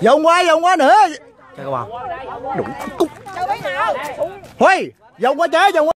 Dồn qua dồn qua nữa. Trời các bạn. Đụng cúc Huy dồn qua chế dồn qua